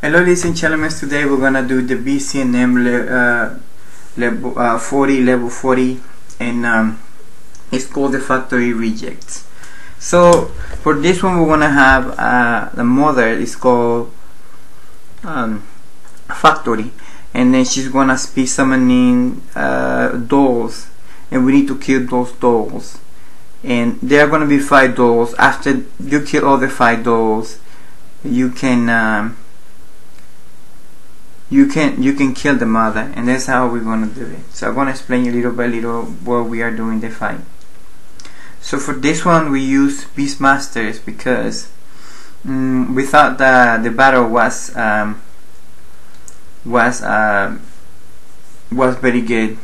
Hello ladies and gentlemen, today we're gonna do the BCNM le uh, level uh, 40, level 40 and um, it's called the factory rejects. So for this one we're gonna have uh, the mother is called um, factory and then she's gonna be summoning uh, dolls and we need to kill those dolls. And there are gonna be five dolls. After you kill all the five dolls you can um, you can you can kill the mother and that's how we're gonna do it. So I'm gonna explain you little by little what we are doing the fight. So for this one we use Beastmasters because um, we thought that the battle was um, was uh, was very good.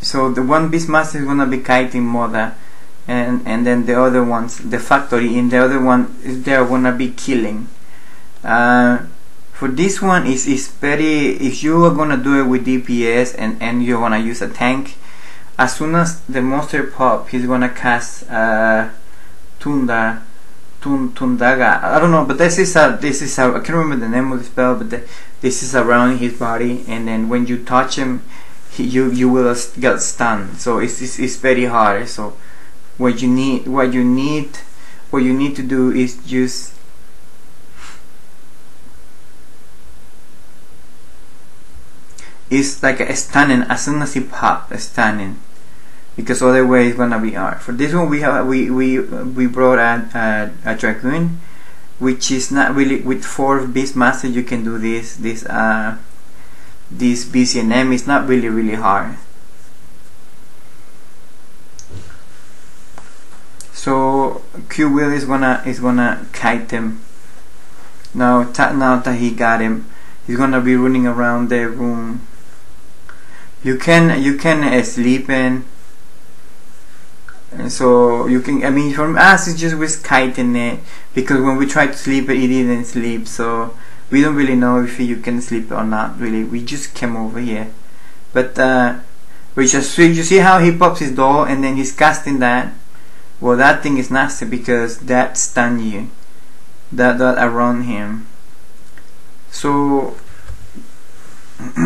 So the one Beastmaster is gonna be kiting Mother and and then the other ones the factory in the other one they're gonna be killing. Uh, for this one is is very if you are gonna do it with DPS and and you're gonna use a tank as soon as the monster pop he's gonna cast uh, Tunda Tun, Tundaga. I don't know but this is a this is a I can't remember the name of the spell but the, this is around his body and then when you touch him he, you you will get stunned. So it's, it's, it's very hard. So what you need what you need what you need to do is just it's like a stunning as soon as he pop a stunning. Because otherwise it's gonna be hard. For this one we have we we we brought a, a, a dragoon which is not really with four beastmaster you can do this this uh this BCNM is not really really hard so Q Will is gonna is gonna kite him. Now now that he got him he's gonna be running around the room. You can you can uh, sleep in. And so you can I mean from us it's just with kiting it. Because when we tried to sleep it, didn't sleep. So we don't really know if you can sleep or not really. We just came over here. But uh, we just you see how he pops his door and then he's casting that well that thing is nasty because that stun you. That that around him. So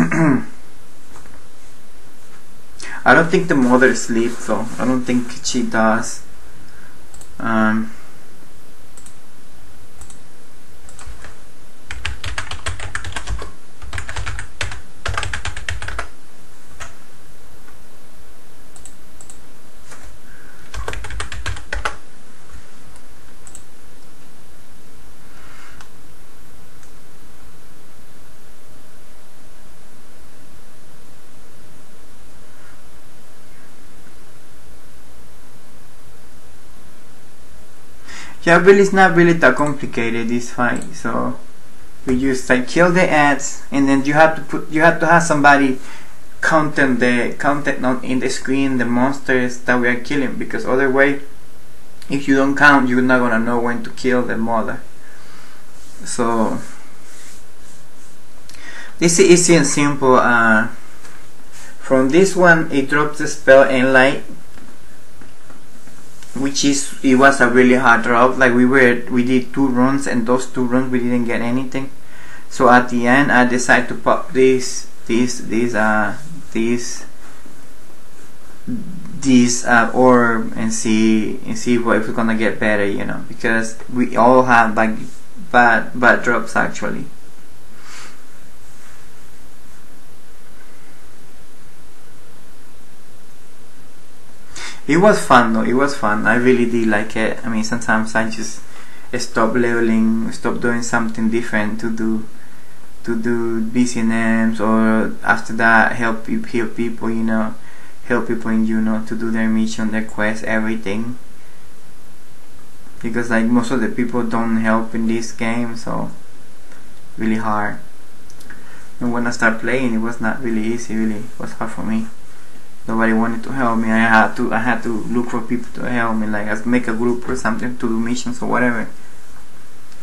I don't think the mother sleeps though. I don't think she does. Um, yeah really it's not really that complicated this fight so we just like kill the ads and then you have to put you have to have somebody content the content on in the screen the monsters that we are killing because otherwise if you don't count you're not gonna know when to kill the mother. So this is easy and simple uh, from this one it drops the spell and light which is it was a really hard drop like we were we did two runs and those two runs we didn't get anything. So at the end I decided to pop this this this uh this this uh, orb and see and see what if we're gonna get better you know because we all have like bad bad drops actually it was fun though. It was fun. I really did like it. I mean sometimes I just stop leveling stop doing something different to do to do BCNMs or after that help help people you know help people in you know to do their mission their quest everything. Because like most of the people don't help in this game so really hard. And when I start playing it was not really easy really. It was hard for me nobody wanted to help me. I had to I had to look for people to help me, like make a group or something to do missions or whatever.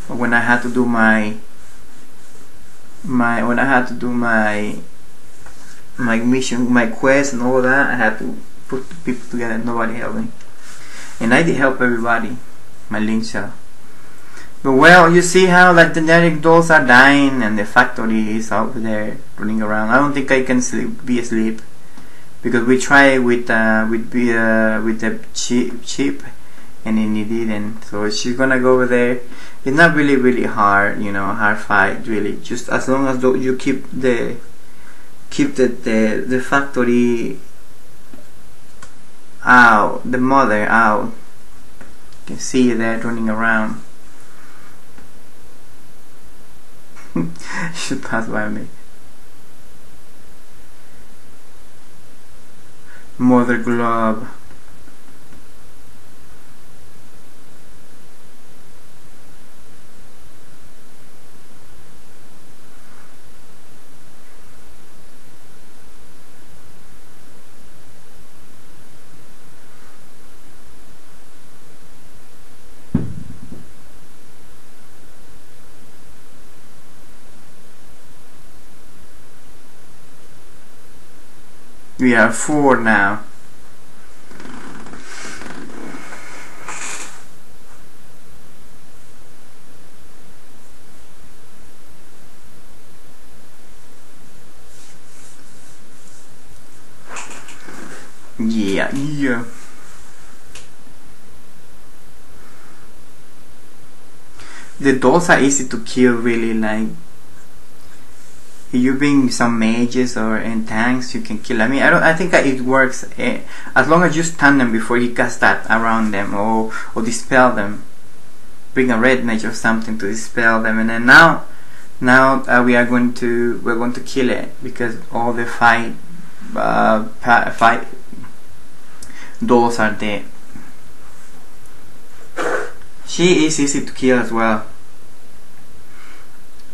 But when I had to do my my when I had to do my my mission, my quest and all that, I had to put people together. Nobody helped me, and I did help everybody. My lincha. But well, you see how like the genetic dolls are dying and the factory is out there running around. I don't think I can sleep, be asleep because we tried with uh, with uh, with the chip chip and it didn't. So she's gonna go over there. It's not really really hard, you know, hard fight really. Just as long as you keep the keep the the, the factory out, the mother out. You can see that running around. should pass by me. Mother Globe. We have four now. Yeah, yeah. The dolls are easy to kill really like you bring some mages or and tanks you can kill. I mean I don't I think it works eh, as long as you stun them before you cast that around them or or dispel them. Bring a red mage or something to dispel them and then now now uh, we are going to we're going to kill it because all the fight uh, fight dolls are dead. She is easy to kill as well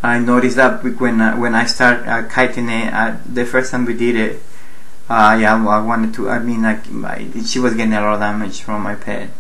I noticed that when uh, when I start uh, kiting it, uh, the first time we did it, yeah, I wanted to. I mean, like my, she was getting a lot of damage from my pet.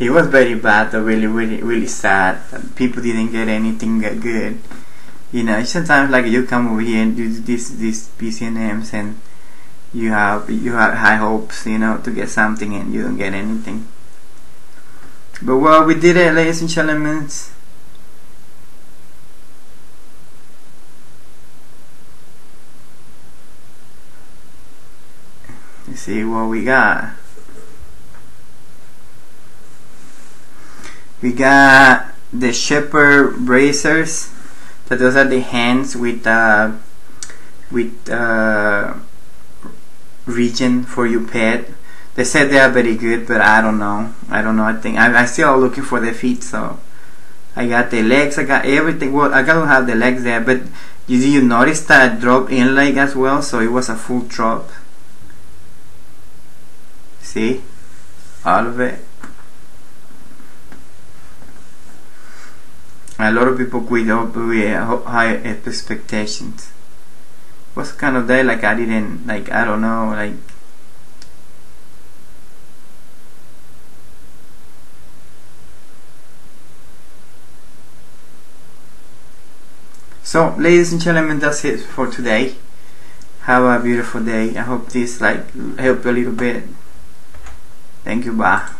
It was very bad though really really really sad. People didn't get anything good. You know sometimes like you come over here and do this these BCNMs and you have you have high hopes you know to get something and you don't get anything. But well we did it ladies and gentlemen. Let's see what we got we got the shepherd bracers so those are the hands with uh, with uh, Regen for your pet. They said they are very good but I don't know. I don't know. I think I, I still looking for the feet so. I got the legs. I got everything. Well I gotta have the legs there but you, you notice that drop in leg as well so it was a full drop. See? All of it a lot of people with uh, high expectations. Was kind of day like I didn't like I don't know like So, ladies and gentlemen, that's it for today. Have a beautiful day. I hope this like helped a little bit. Thank you. Bye.